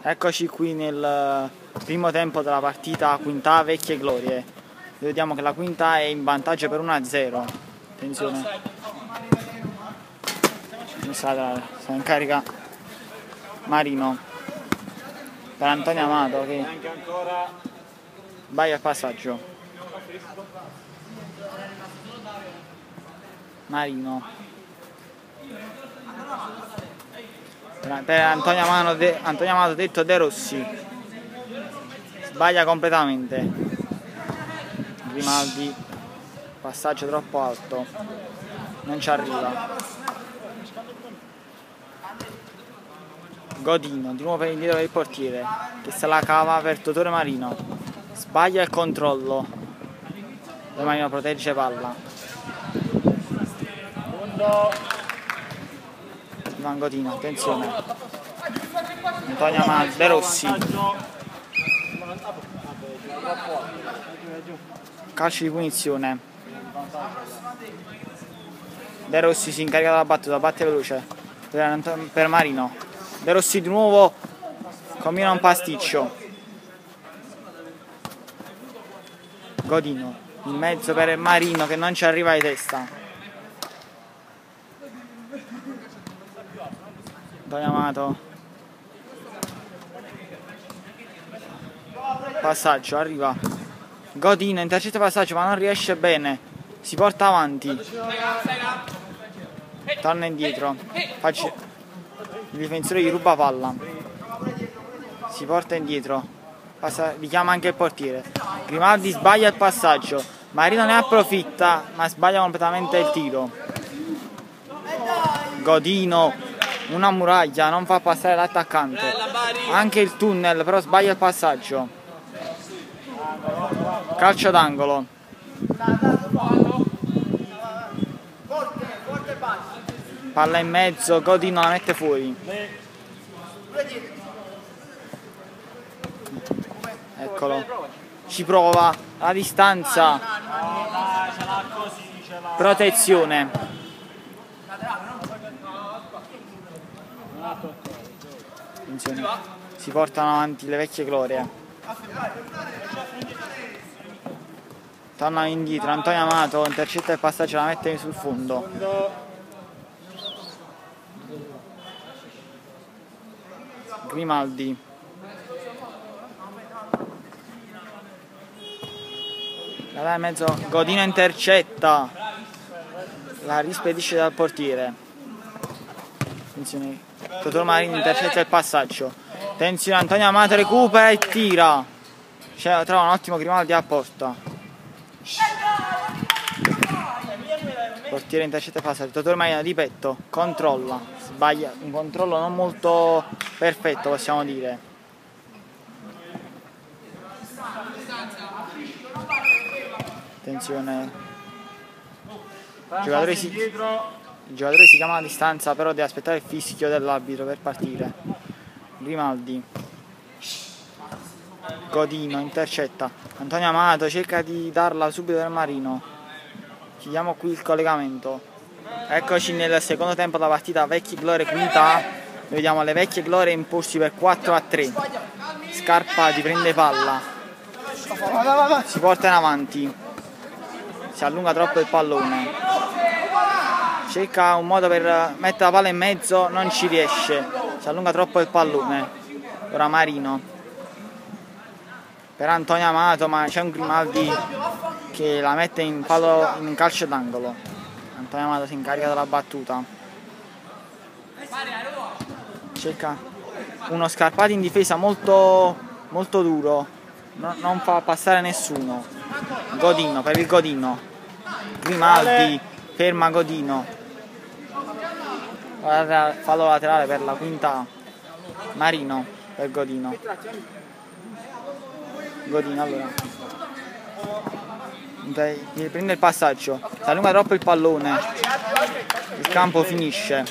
Eccoci qui nel primo tempo della partita Quinta Vecchie Glorie. Vediamo che la Quinta è in vantaggio per 1-0. Attenzione. Sta in carica Marino per Antonio Amato che sbaglia il passaggio. Marino per Antonio Amato, de, Antonio Amato detto De Rossi. Sbaglia completamente. Grimaldi passaggio troppo alto. Non ci arriva. Godino di nuovo per indietro del portiere che se la cava per Totore Marino. Sbaglia il controllo. De Marino protegge palla Ivan Godino, attenzione. Antonio Amato, De Rossi. Calcio di punizione. De Rossi si incarica della battuta, batte veloce per Marino. De Rossi di nuovo combina un pasticcio. Godino in mezzo per Marino che non ci arriva di testa. Antonio Amato. Passaggio arriva. Godino intercetta passaggio ma non riesce bene. Si porta avanti. Torna indietro. Facci... il difensore gli ruba palla. Si porta indietro. Passa... richiama anche il portiere. Grimaldi sbaglia il passaggio. Marino ne approfitta ma sbaglia completamente il tiro. Godino una muraglia non fa passare l'attaccante. Anche il tunnel però sbaglia il passaggio. Calcio d'angolo. Palla in mezzo Godino la mette fuori. Eccolo. Ci prova a distanza. Protezione Attenzione. Si portano avanti le vecchie glorie. Torna indietro, Antonio Amato intercetta il passaggio, la mette sul fondo. Grimaldi. La dà in mezzo, Godino intercetta. La rispedisce dal portiere. Attenzione, Totoro Marini intercetta il passaggio. Attenzione, Antonio Amato recupera e tira. Cioè, trova un ottimo Grimaldi a porta. Portiere intercetta il passaggio. Totoro Marini di petto. Controlla. Sbaglia. Un controllo non molto perfetto, possiamo dire. Attenzione. Giocatori si il giocatore si chiama a distanza però deve aspettare il fischio dell'arbitro per partire. Grimaldi Godino intercetta. Antonio Amato cerca di darla subito per Marino. Chiudiamo qui il collegamento. Eccoci nel secondo tempo della partita Vecchi Glorie Quinta. Vediamo le vecchie glorie imposti per 4 a 3 Scarpati prende palla. Si porta in avanti. Si allunga troppo il pallone cerca un modo per mettere la palla in mezzo, non ci riesce, si allunga troppo il pallone. Ora Marino per Antonio Amato, ma c'è un Grimaldi che la mette in, palo, in calcio d'angolo. Antonio Amato si incarica della battuta. Cerca uno scarpato in difesa molto, molto duro, no, non fa passare nessuno. Godino per il Godino. Grimaldi ferma Godino fallo laterale per la quinta. Marino per Godino. Godino allora. Prende il passaggio. Si allunga troppo il pallone. Il campo finisce.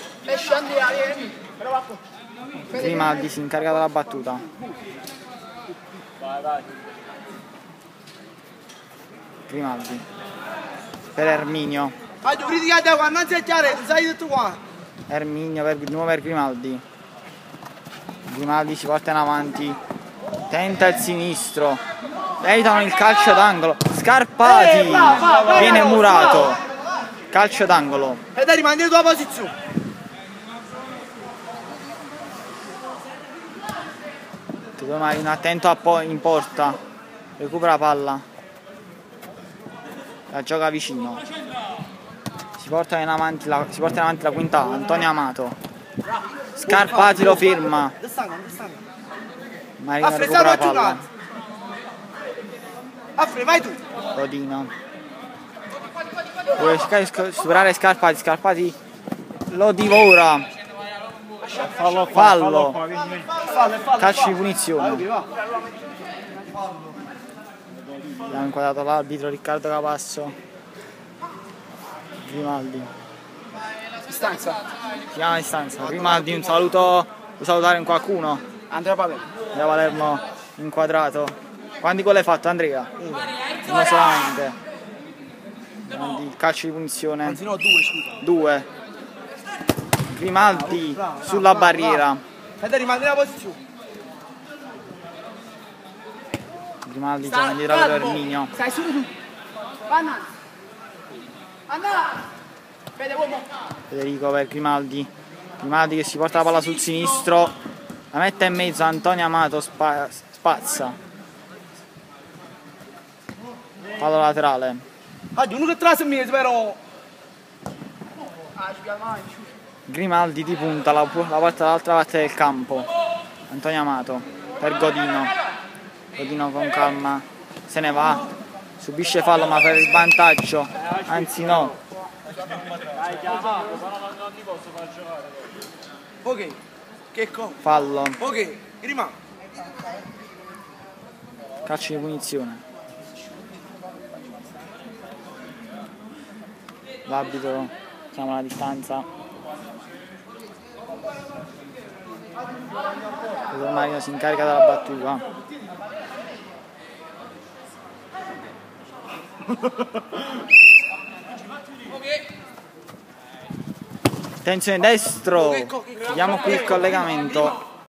Grimaldi si incarica della battuta. Grimaldi. Per Erminio Erminio per, di nuovo per Grimaldi Grimaldi si porta in avanti. Tenta il sinistro. Evitano il calcio d'angolo. Scarpati. Viene murato. calcio d'angolo. E dai rimani in tua posizione. Tito Marino attento a in porta. Recupera la palla. La gioca vicino si porta in avanti la, si porta in avanti la quinta Antonio Amato Scarpati lo ferma? Dove stanno? Marino recupera la palla. Affre, vai tu. Rodino vuole cercare di superare Scarpati Scarpati lo divora Fallo Fallo. calcio di punizione abbiamo inquadrato l'arbitro Riccardo Capasso Grimaldi Distanza. chiama a distanza Grimaldi un saluto vuoi salutare in qualcuno Andrea Pavello. da Palermo inquadrato quanti gol hai fatto Andrea? uno solamente Grimaldi, calcio di punizione Anzi no, due, scusa. due Grimaldi sulla barriera E dai rimani nella posizione. Grimaldi torna indietro per Erminio Stai solo tu. Vanna. Federico per Grimaldi. Grimaldi che si porta la palla sul sinistro. La mette in mezzo Antonio Amato spa- spazza. Palla laterale. Grimaldi di punta la, la porta dall'altra parte del campo. Antonio Amato per Godino. Godino con calma. Se ne va subisce fallo ma per il vantaggio. Anzi no. Fallo. Calcio di punizione. L'arbitro chiama la distanza. Il Marino si incarica della battuta Attenzione destro, vediamo qui il collegamento.